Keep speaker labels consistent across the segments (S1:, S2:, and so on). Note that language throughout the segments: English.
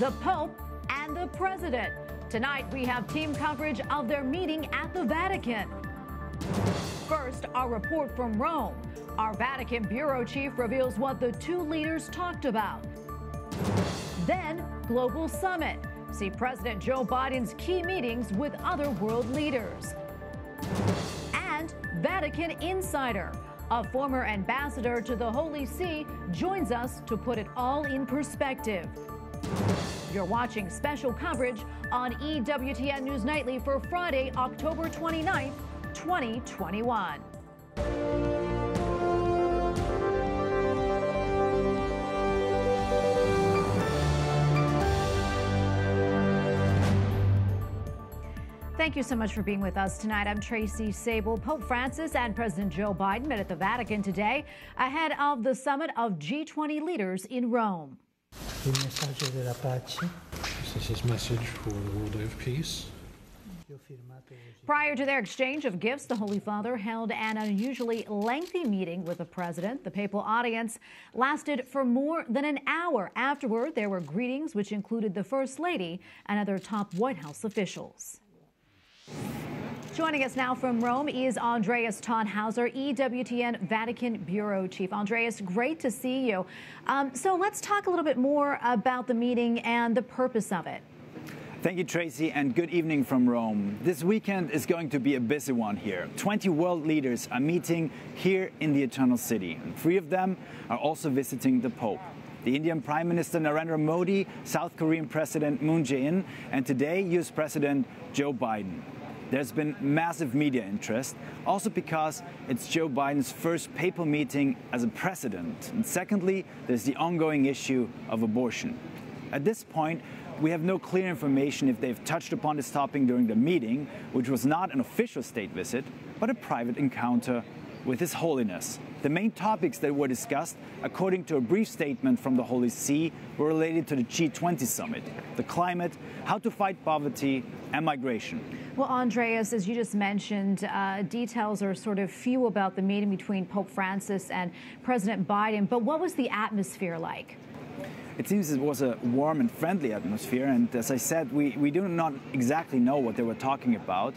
S1: the Pope, and the President. Tonight, we have team coverage of their meeting at the Vatican. First, our report from Rome. Our Vatican bureau chief reveals what the two leaders talked about. Then, Global Summit. See President Joe Biden's key meetings with other world leaders. And Vatican Insider. A former ambassador to the Holy See joins us to put it all in perspective. You're watching special coverage on EWTN News Nightly for Friday, October 29th, 2021. Thank you so much for being with us tonight. I'm Tracy Sabol. Pope Francis and President Joe Biden met at the Vatican today ahead of the summit of G20 leaders in Rome.
S2: Il messaggio della pace.
S3: This is his message for the world of peace.
S2: Io ho firmato oggi.
S1: Prior to their exchange of gifts, the Holy Father held an unusually lengthy meeting with the president. The papal audience lasted for more than an hour. Afterward, there were greetings, which included the First Lady and other top White House officials. Joining us now from Rome is Andreas Thonhauser, EWTN Vatican Bureau Chief. Andreas, great to see you. Um, so let's talk a little bit more about the meeting and the purpose of it.
S4: Thank you, Tracy, and good evening from Rome. This weekend is going to be a busy one here. 20 world leaders are meeting here in the Eternal City. And three of them are also visiting the Pope. The Indian Prime Minister Narendra Modi, South Korean President Moon Jae-in, and today US President Joe Biden. There's been massive media interest, also because it's Joe Biden's first papal meeting as a president. And secondly, there's the ongoing issue of abortion. At this point, we have no clear information if they've touched upon this topic during the meeting, which was not an official state visit, but a private encounter with His Holiness. The main topics that were discussed, according to a brief statement from the Holy See, were related to the G20 summit, the climate, how to fight poverty, and migration.
S1: Well, Andreas, as you just mentioned, uh, details are sort of few about the meeting between Pope Francis and President Biden. But what was the atmosphere like?
S4: It seems it was a warm and friendly atmosphere, and as I said, we, we do not exactly know what they were talking about.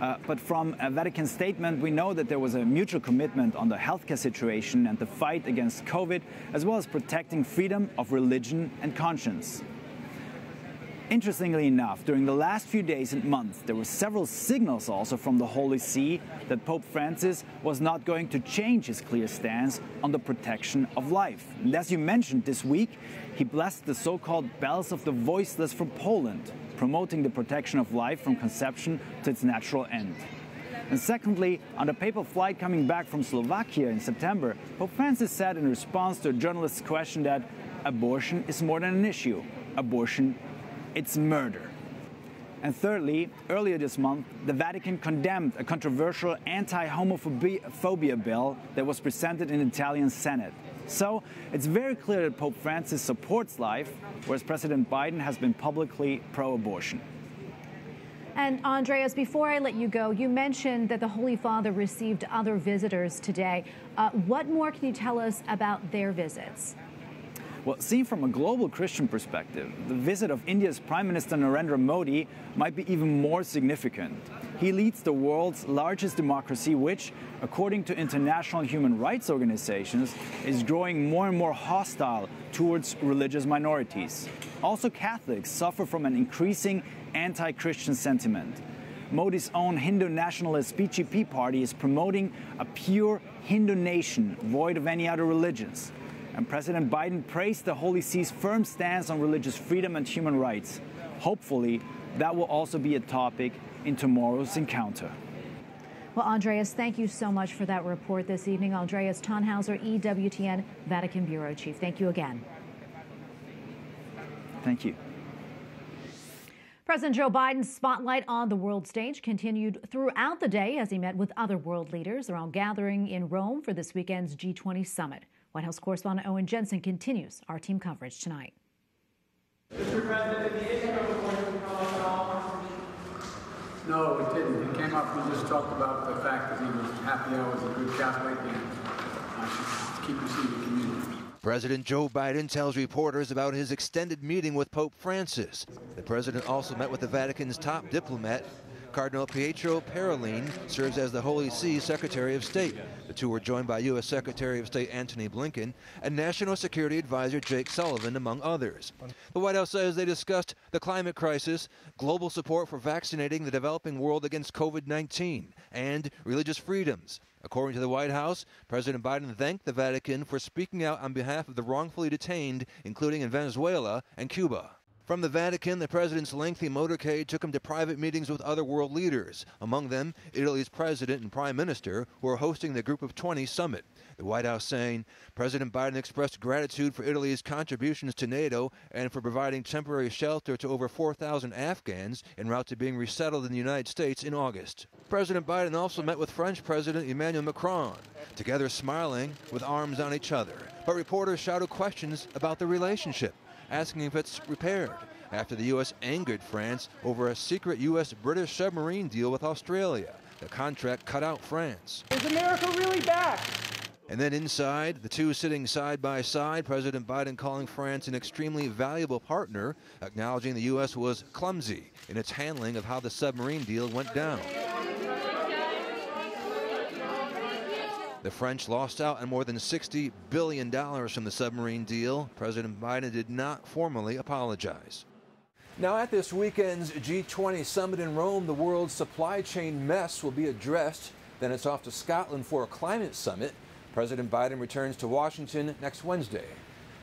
S4: Uh, but from a Vatican statement, we know that there was a mutual commitment on the healthcare situation and the fight against COVID, as well as protecting freedom of religion and conscience. Interestingly enough, during the last few days and months, there were several signals also from the Holy See that Pope Francis was not going to change his clear stance on the protection of life. And as you mentioned this week, he blessed the so called Bells of the Voiceless from Poland, promoting the protection of life from conception to its natural end. And secondly, on a papal flight coming back from Slovakia in September, Pope Francis said in response to a journalist's question that abortion is more than an issue. Abortion it's murder. And thirdly, earlier this month, the Vatican condemned a controversial anti homophobia bill that was presented in the Italian Senate. So it's very clear that Pope Francis supports life, whereas President Biden has been publicly pro abortion.
S1: And Andreas, before I let you go, you mentioned that the Holy Father received other visitors today. Uh, what more can you tell us about their visits?
S4: Well, seen from a global Christian perspective, the visit of India's Prime Minister Narendra Modi might be even more significant. He leads the world's largest democracy, which, according to international human rights organizations, is growing more and more hostile towards religious minorities. Also, Catholics suffer from an increasing anti Christian sentiment. Modi's own Hindu nationalist BJP party is promoting a pure Hindu nation void of any other religions and President Biden praised the Holy See's firm stance on religious freedom and human rights. Hopefully, that will also be a topic in tomorrow's encounter.
S1: Well, Andreas, thank you so much for that report this evening. Andreas Thonhauser, EWTN Vatican Bureau Chief. Thank you again.
S4: Thank you.
S1: President Joe Biden's spotlight on the world stage continued throughout the day as he met with other world leaders around gathering in Rome for this weekend's G20 summit. White House correspondent Owen Jensen continues our team coverage tonight.
S5: Mr. President, did the issue of abortion come up at all?
S6: No, it didn't. It came up, we just talked about the fact that he was happy I was a good Catholic and I should keep receiving communion.
S7: President Joe Biden tells reporters about his extended meeting with Pope Francis. The president also met with the Vatican's top diplomat, Cardinal Pietro Parolin serves as the Holy See Secretary of State. The two were joined by U.S. Secretary of State Antony Blinken and National Security Advisor Jake Sullivan, among others. The White House says they discussed the climate crisis, global support for vaccinating the developing world against COVID 19, and religious freedoms. According to the White House, President Biden thanked the Vatican for speaking out on behalf of the wrongfully detained, including in Venezuela and Cuba. From the Vatican, the president's lengthy motorcade took him to private meetings with other world leaders, among them Italy's president and prime minister, who are hosting the Group of 20 summit. The White House saying President Biden expressed gratitude for Italy's contributions to NATO and for providing temporary shelter to over 4,000 Afghans en route to being resettled in the United States in August. President Biden also met with French President Emmanuel Macron, together smiling with arms on each other. But reporters shouted questions about the relationship asking if it's repaired after the U.S. angered France over a secret U.S. British submarine deal with Australia. The contract cut out France.
S5: Is America really back?
S7: And then inside, the two sitting side by side, President Biden calling France an extremely valuable partner, acknowledging the U.S. was clumsy in its handling of how the submarine deal went down. The French lost out on more than $60 billion from the submarine deal. President Biden did not formally apologize. Now, at this weekend's G20 summit in Rome, the world's supply chain mess will be addressed. Then it's off to Scotland for a climate summit. President Biden returns to Washington next Wednesday.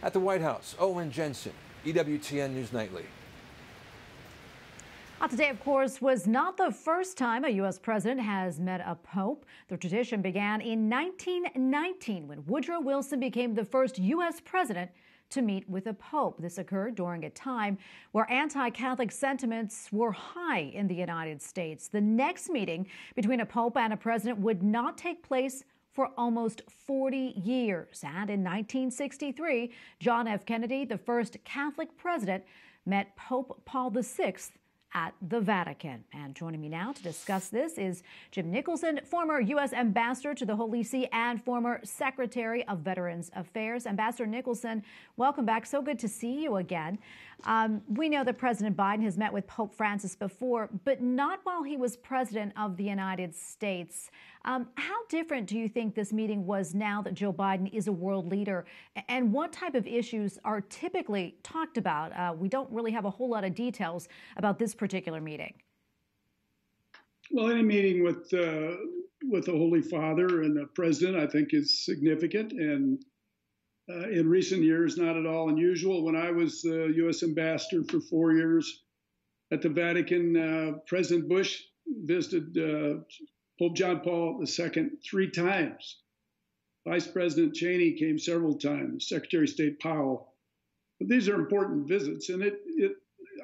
S7: At the White House, Owen Jensen, EWTN News Nightly.
S1: Well, today, of course, was not the first time a U.S. president has met a pope. The tradition began in 1919 when Woodrow Wilson became the first U.S. president to meet with a pope. This occurred during a time where anti Catholic sentiments were high in the United States. The next meeting between a pope and a president would not take place for almost 40 years. And in 1963, John F. Kennedy, the first Catholic president, met Pope Paul VI at the Vatican. And joining me now to discuss this is Jim Nicholson, former U.S. ambassador to the Holy See and former Secretary of Veterans Affairs. Ambassador Nicholson, welcome back. So good to see you again. Um, we know that President Biden has met with Pope Francis before, but not while he was president of the United States. Um, how different do you think this meeting was now that Joe Biden is a world leader? And what type of issues are typically talked about? Uh, we don't really have a whole lot of details about this particular meeting.
S6: Well, any meeting with uh, with the Holy Father and the President, I think, is significant and uh, in recent years, not at all unusual. When I was U.S. ambassador for four years at the Vatican, uh, President Bush visited uh, Pope John Paul II three times. Vice President Cheney came several times, Secretary of State Powell. But these are important visits, and it, it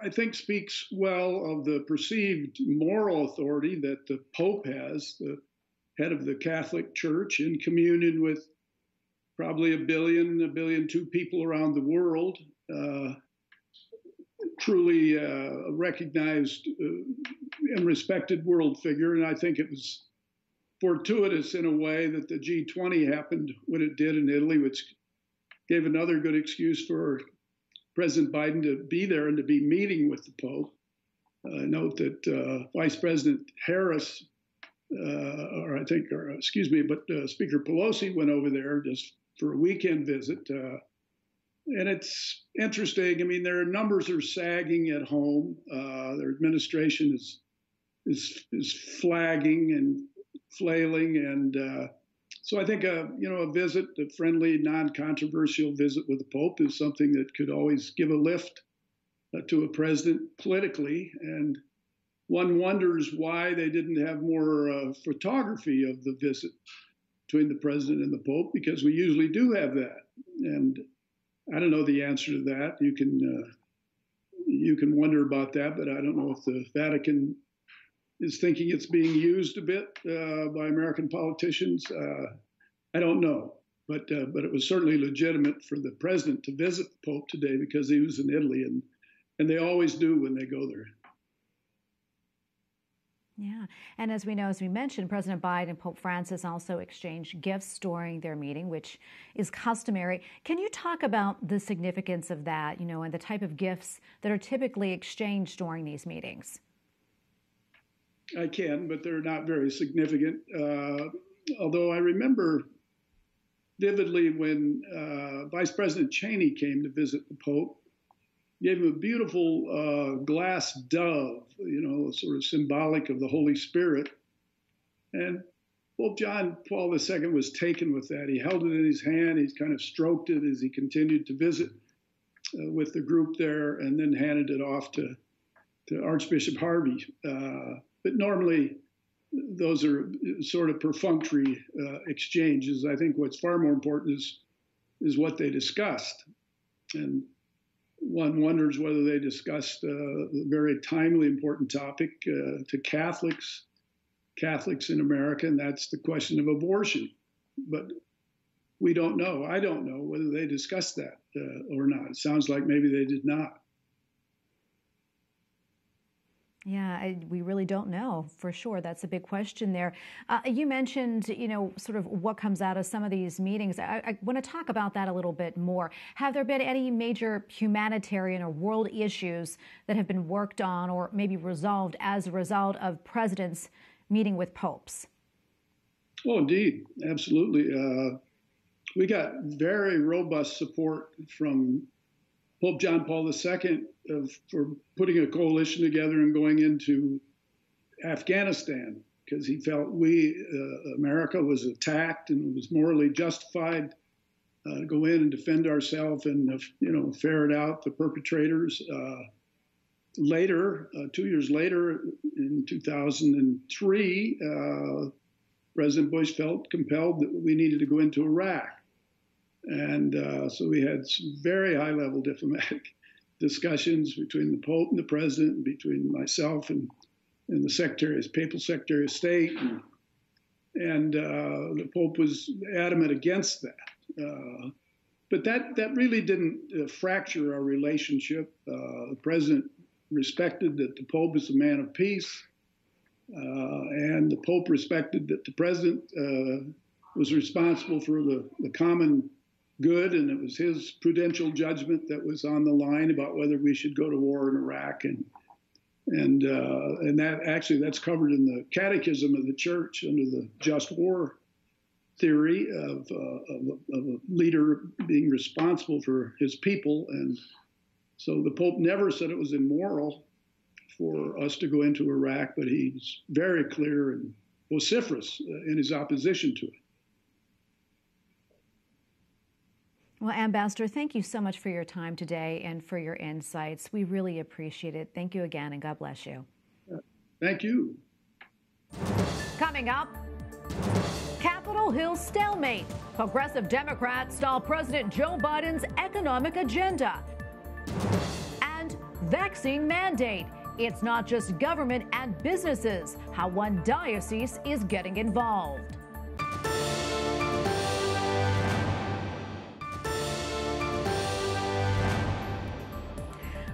S6: I think speaks well of the perceived moral authority that the Pope has, the head of the Catholic Church, in communion with probably a billion, a billion two people around the world, uh, truly uh, recognized uh, and respected world figure. And I think it was fortuitous in a way that the G20 happened when it did in Italy, which gave another good excuse for President Biden to be there and to be meeting with the Pope. Uh, note that uh, Vice President Harris, uh, or I think, or excuse me, but uh, Speaker Pelosi went over there just for a weekend visit. Uh, and it's interesting. I mean, their numbers are sagging at home. Uh, their administration is is is flagging and flailing, and uh, so I think a you know a visit, a friendly, non-controversial visit with the Pope is something that could always give a lift uh, to a president politically. And one wonders why they didn't have more uh, photography of the visit between the president and the pope because we usually do have that. And i don't know the answer to that. You can uh, you can wonder about that but i don't know if the vatican is thinking it's being used a bit uh, by american politicians. Uh, i don't know. But uh, but it was certainly legitimate for the president to visit the pope today because he was in italy and and they always do when they go there
S1: Yeah. And as we know, as we mentioned, President Biden and Pope Francis also exchanged gifts during their meeting, which is customary. Can you talk about the significance of that, you know, and the type of gifts that are typically exchanged during these meetings?
S6: I can, but they're not very significant. Uh, although I remember vividly when uh, Vice President Cheney came to visit the Pope gave him a beautiful uh, glass dove, you know, sort of symbolic of the Holy Spirit. And Pope John Paul II was taken with that. He held it in his hand, he kind of stroked it as he continued to visit uh, with the group there, and then handed it off to, to Archbishop Harvey. Uh, but normally, those are sort of perfunctory uh, exchanges. I think what's far more important is is what they discussed. And one wonders whether they discussed uh, a very timely, important topic uh, to Catholics, Catholics in America, and that's the question of abortion. But we don't know. I don't know whether they discussed that uh, or not. It sounds like maybe they did not.
S1: Yeah, I, we really don't know for sure. That's a big question there. Uh, you mentioned, you know, sort of what comes out of some of these meetings. I, I want to talk about that a little bit more. Have there been any major humanitarian or world issues that have been worked on or maybe resolved as a result of presidents meeting with popes?
S6: Oh, indeed, absolutely. Uh, we got very robust support from Pope John Paul II of, for putting a coalition together and going into Afghanistan because he felt we, uh, America, was attacked and was morally justified uh, to go in and defend ourselves and, uh, you know, ferret out the perpetrators. Uh, later, uh, two years later, in 2003, uh, President Bush felt compelled that we needed to go into Iraq. And so we had very high level diplomatic discussions between the Pope and the President, and between myself and, and the Secretary, Papal Secretary of State. And, and uh, the Pope was adamant against that. Uh, but that, that really didn't uh, fracture our relationship. Uh, the President respected that the Pope is a man of peace. Uh, and the Pope respected that the President was responsible for the, the common good, and it was his prudential judgment that was on the line about whether we should go to war in Iraq, and and uh, and that actually that's covered in the Catechism of the Church under the just war theory of, uh, of, a, of, a, leader being responsible for his people, and so the Pope never said it was immoral for us to go into Iraq, but he's very clear and vociferous in his opposition to it.
S1: Well, Ambassador, thank you so much for your time today and for your insights. We really appreciate it. Thank you again, and God bless you.
S6: Thank you.
S1: Coming up, Capitol Hill stalemate. Progressive Democrats stall President Joe Biden's economic agenda. And vaccine mandate. It's not just government and businesses, how one diocese is getting involved.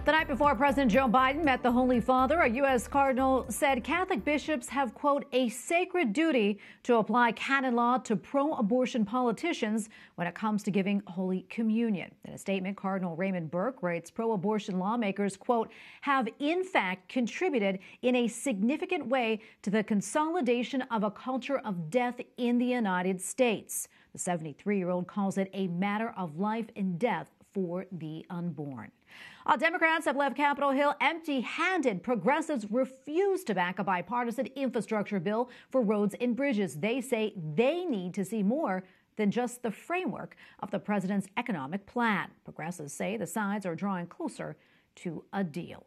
S1: The night before President Joe Biden met the Holy Father, a U.S. cardinal said Catholic bishops have, quote, a sacred duty to apply canon law to pro abortion politicians when it comes to giving Holy Communion. In a statement, Cardinal Raymond Burke writes pro abortion lawmakers, quote, have in fact contributed in a significant way to the consolidation of a culture of death in the United States. The 73 year old calls it a matter of life and death for the unborn. While Democrats have left Capitol Hill empty handed, progressives refuse to back a bipartisan infrastructure bill for roads and bridges. They say they need to see more than just the framework of the president's economic plan. Progressives say the sides are drawing closer to a deal.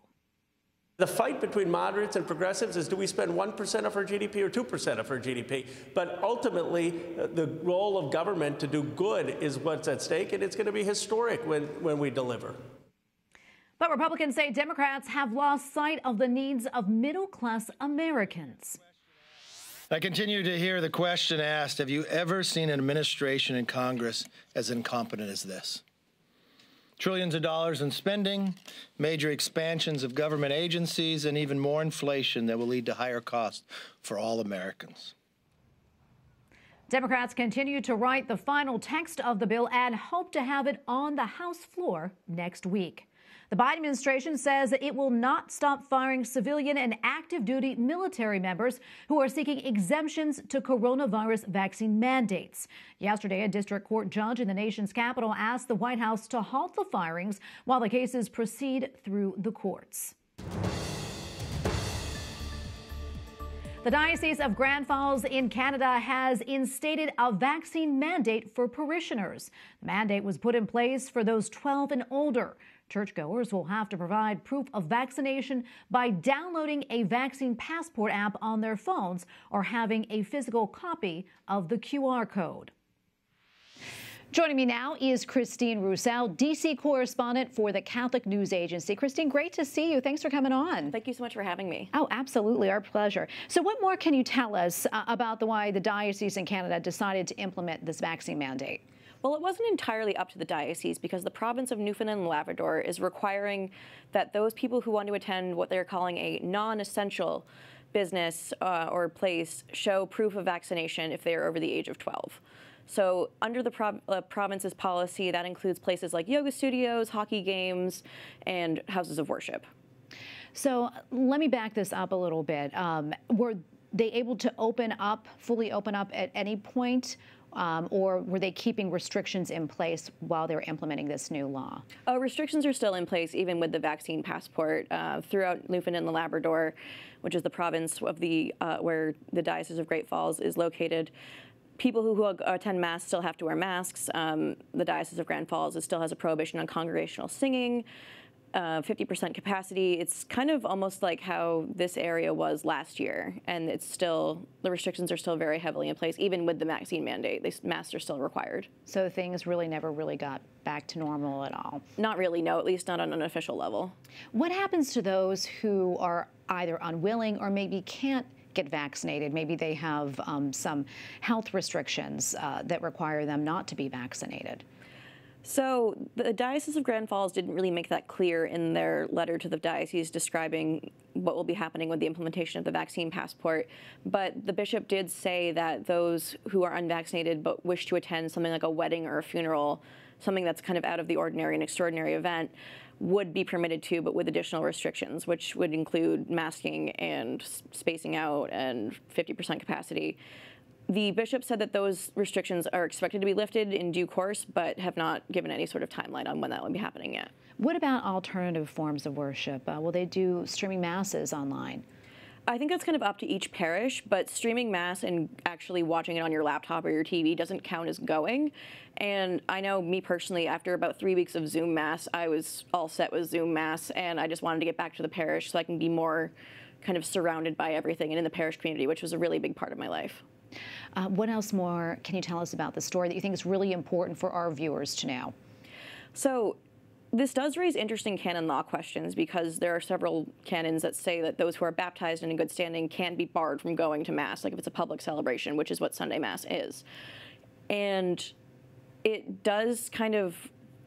S8: The fight between moderates and progressives is do we spend 1% of our GDP or 2% of our GDP? But ultimately, uh, the role of government to do good is what's at stake, and it's going to be historic when, when we deliver.
S1: But Republicans say Democrats have lost sight of the needs of middle class Americans.
S9: I continue to hear the question asked Have you ever seen an administration in Congress as incompetent as this? Trillions of dollars in spending, major expansions of government agencies, and even more inflation that will lead to higher costs for all Americans.
S1: Democrats continue to write the final text of the bill and hope to have it on the House floor next week. The Biden administration says that it will not stop firing civilian and active duty military members who are seeking exemptions to coronavirus vaccine mandates. Yesterday, a district court judge in the nation's capital asked the White House to halt the firings while the cases proceed through the courts. The Diocese of Grand Falls in Canada has instated a vaccine mandate for parishioners. The mandate was put in place for those 12 and older. Churchgoers will have to provide proof of vaccination by downloading a vaccine passport app on their phones or having a physical copy of the QR code. Joining me now is Christine Rousselle, DC correspondent for the Catholic News Agency. Christine, great to see you. Thanks for coming on.
S10: Thank you so much for having me.
S1: Oh, absolutely. Our pleasure. So, what more can you tell us uh, about the why the diocese in Canada decided to implement this vaccine mandate?
S10: Well, it wasn't entirely up to the diocese because the province of Newfoundland and Labrador is requiring that those people who want to attend what they're calling a non essential business uh, or place show proof of vaccination if they are over the age of 12. So, under the prov- uh, province's policy, that includes places like yoga studios, hockey games, and houses of worship.
S1: So, let me back this up a little bit. Um, were they able to open up, fully open up at any point? Um, or were they keeping restrictions in place while they were implementing this new law?
S10: Uh, restrictions are still in place, even with the vaccine passport uh, throughout Newfoundland and the Labrador, which is the province of the uh, where the Diocese of Great Falls is located. People who, who attend Mass still have to wear masks. Um, the Diocese of Grand Falls still has a prohibition on congregational singing uh, 50% capacity. It's kind of almost like how this area was last year, and it's still the restrictions are still very heavily in place, even with the vaccine mandate. They, masks are still required.
S1: So things really never really got back to normal at all.
S10: Not really, no. At least not on an official level.
S1: What happens to those who are either unwilling or maybe can't? get vaccinated. Maybe they have um, some health restrictions uh, that require them not to be vaccinated.
S10: So the Diocese of Grand Falls didn't really make that clear in their letter to the diocese describing what will be happening with the implementation of the vaccine passport. But the bishop did say that those who are unvaccinated but wish to attend something like a wedding or a funeral, something that's kind of out of the ordinary, and extraordinary event, would be permitted to, but with additional restrictions, which would include masking and spacing out and 50% capacity. The bishop said that those restrictions are expected to be lifted in due course, but have not given any sort of timeline on when that will be happening yet.
S1: What about alternative forms of worship? Uh, will they do streaming masses online?
S10: I think that's kind of up to each parish, but streaming mass and actually watching it on your laptop or your TV doesn't count as going. And I know me personally, after about three weeks of Zoom mass, I was all set with Zoom mass, and I just wanted to get back to the parish so I can be more kind of surrounded by everything and in the parish community, which was a really big part of my life.
S1: Uh, what else more can you tell us about the story that you think is really important for our viewers to know?
S10: So, this does raise interesting canon law questions because there are several canons that say that those who are baptized and in good standing can't be barred from going to Mass, like if it's a public celebration, which is what Sunday Mass is. And it does kind of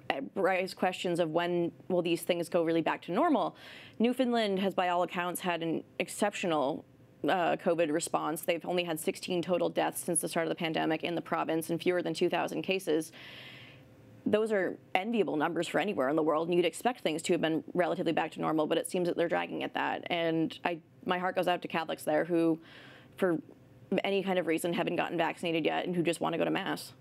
S10: uh, raise questions of when will these things go really back to normal. Newfoundland has, by all accounts, had an exceptional uh, COVID response. They've only had 16 total deaths since the start of the pandemic in the province and fewer than 2,000 cases. Those are enviable numbers for anywhere in the world, and you'd expect things to have been relatively back to normal, but it seems that they're dragging at that. And I, my heart goes out to Catholics there who, for any kind of reason, haven't gotten vaccinated yet and who just want to go to Mass.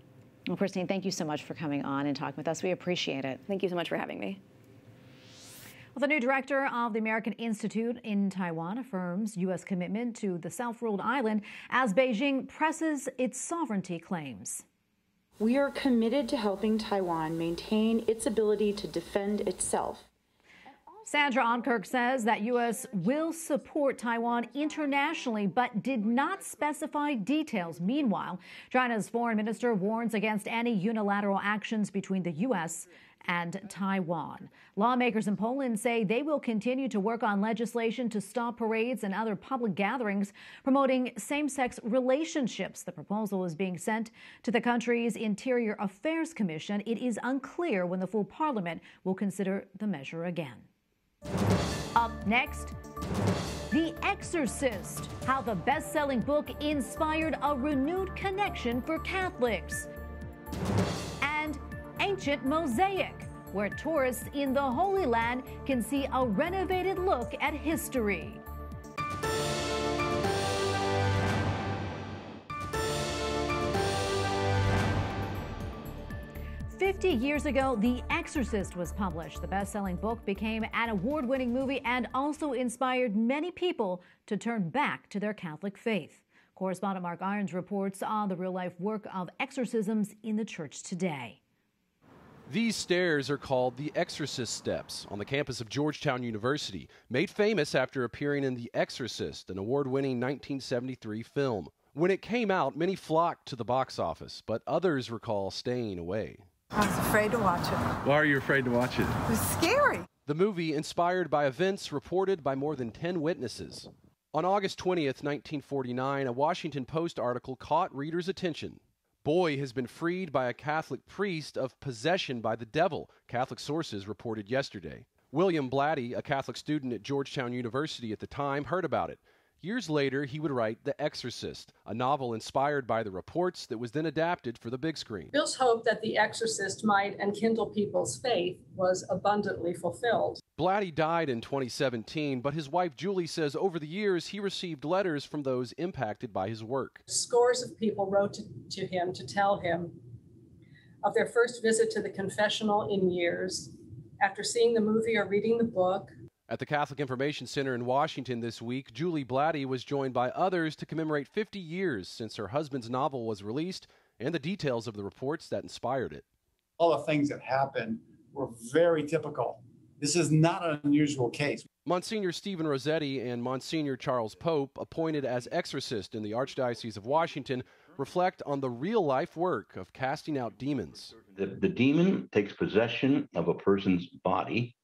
S1: Well, Christine, thank you so much for coming on and talking with us. We appreciate it.
S10: Thank you so much for having me.
S1: Well, the new director of the American Institute in Taiwan affirms U.S. commitment to the self ruled island as Beijing presses its sovereignty claims.
S11: We are committed to helping Taiwan maintain its ability to defend itself.
S1: Sandra Oudkirk says that U.S. will support Taiwan internationally, but did not specify details. Meanwhile, China's foreign minister warns against any unilateral actions between the U.S and Taiwan. Lawmakers in Poland say they will continue to work on legislation to stop parades and other public gatherings promoting same sex relationships. The proposal is being sent to the country's Interior Affairs Commission. It is unclear when the full parliament will consider the measure again. Up next, The Exorcist, how the best selling book inspired a renewed connection for Catholics. Ancient Mosaic, where tourists in the Holy Land can see a renovated look at history. 50 years ago, The Exorcist was published. The best selling book became an award winning movie and also inspired many people to turn back to their Catholic faith. Correspondent Mark Irons reports on the real life work of exorcisms in the church today.
S12: These stairs are called the Exorcist Steps on the campus of Georgetown University, made famous after appearing in The Exorcist, an award winning 1973 film. When it came out, many flocked to the box office, but others recall staying away.
S13: I was afraid to watch it.
S12: Why are you afraid to watch it?
S13: It was scary.
S12: The movie, inspired by events reported by more than 10 witnesses. On August 20th, 1949, a Washington Post article caught readers' attention. Boy has been freed by a Catholic priest of possession by the devil, Catholic sources reported yesterday. William Blatty, a Catholic student at Georgetown University at the time, heard about it. Years later, he would write The Exorcist, a novel inspired by the reports that was then adapted for the big screen.
S14: Bill's hope that The Exorcist might enkindle people's faith was abundantly fulfilled.
S12: Blatty died in 2017, but his wife Julie says over the years he received letters from those impacted by his work.
S14: Scores of people wrote to, to him to tell him of their first visit to the confessional in years, after seeing the movie or reading the book,
S12: At the Catholic Information Center in Washington this week, Julie Blatty was joined by others to commemorate 50 years since her husband's novel was released and the details of the reports that inspired it.
S15: all the things that happened were very typical. This is not an unusual case.
S12: Monsignor Stephen Rossetti and Monsignor Charles Pope, appointed as exorcist in the Archdiocese of Washington, reflect on the real life work of casting out demons.
S16: The, the demon takes possession of a person's body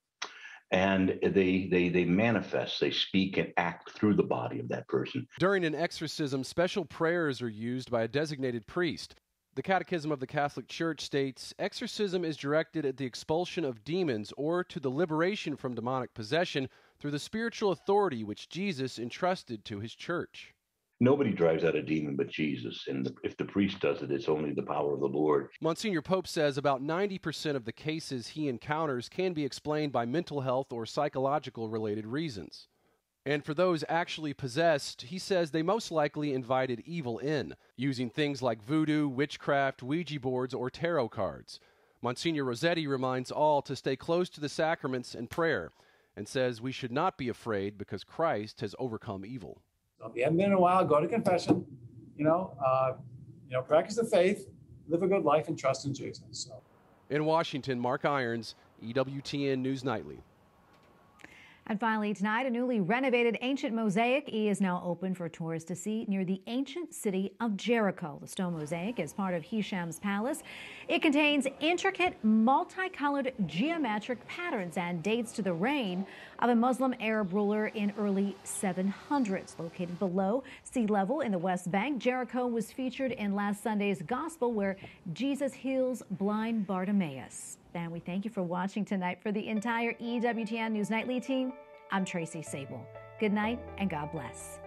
S16: and they, they, they manifest, they speak and act through the body of that person.
S12: During an exorcism, special prayers are used by a designated priest. The Catechism of the Catholic Church states exorcism is directed at the expulsion of demons or to the liberation from demonic possession through the spiritual authority which Jesus entrusted to his church.
S16: Nobody drives out a demon but Jesus. And if the priest does it, it's only the power of the Lord.
S12: Monsignor Pope says about 90% of the cases he encounters can be explained by mental health or psychological related reasons. And for those actually possessed, he says they most likely invited evil in, using things like voodoo, witchcraft, Ouija boards, or tarot cards. Monsignor Rossetti reminds all to stay close to the sacraments and prayer, and says we should not be afraid because Christ has overcome evil.
S15: So if you haven't been in a while, go to confession. You know, uh, you know, practice the faith, live a good life, and trust in Jesus. So.
S12: In Washington, Mark Irons, EWTN News Nightly.
S1: And finally, tonight, a newly renovated ancient mosaic e is now open for tourists to see near the ancient city of Jericho. The stone mosaic is part of Hisham's palace. It contains intricate, multicolored geometric patterns and dates to the reign of a Muslim Arab ruler in early 700s. Located below sea level in the West Bank, Jericho was featured in last Sunday's Gospel, where Jesus heals blind Bartimaeus. And we thank you for watching tonight. For the entire EWTN News Nightly team, I'm Tracy Sabol. Good night and God bless.